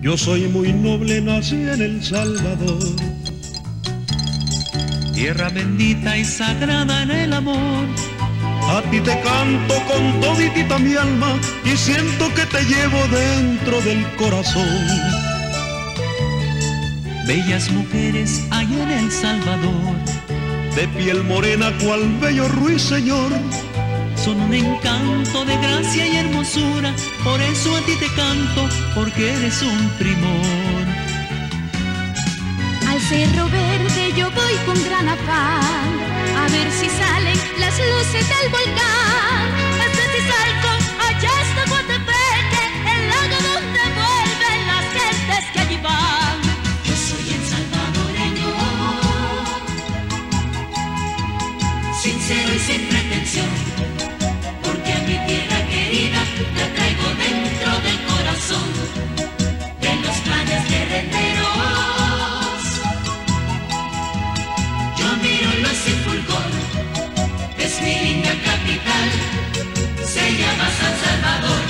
Yo soy muy noble, nací en El Salvador. Tierra bendita y sagrada en el amor. A ti te canto con toditita mi alma y siento que te llevo dentro del corazón. Bellas mujeres hay en El Salvador. De piel morena cual bello ruiseñor. Son un encanto de gracia y hermosura, por eso a ti te canto, porque eres un primor. Al cerro verde yo voy con gran afán, a ver si salen las luces del volcán. Hasta si salgo, allá está Guatepeque, el lago donde vuelven las gentes que allí van. Yo soy el salvadoreño, sincero y sin capital, se llama San Salvador.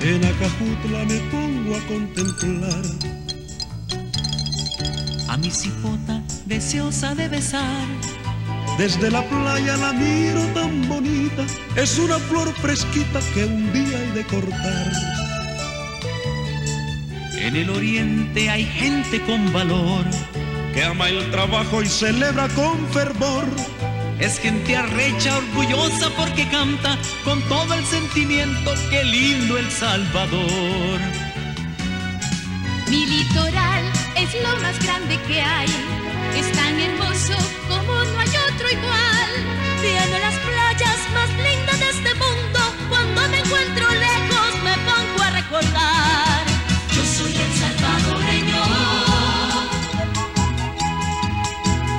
En Acajutla me pongo a contemplar A mi cipota deseosa de besar. Desde la playa la miro tan bonita, es una flor fresquita que un día hay de cortar. En el oriente hay gente con valor. Que ama el trabajo y celebra con fervor. Es gente arrecha, orgullosa porque canta con todo el sentimiento. Qué lindo El Salvador. Mi litoral es lo más grande que hay, es tan hermoso como no hay otro igual. Tiene las playas más lindas de este mundo, cuando me encuentro lejos me pongo a recordar. Yo soy el salvadoreño,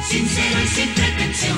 sincero y sin pretensión,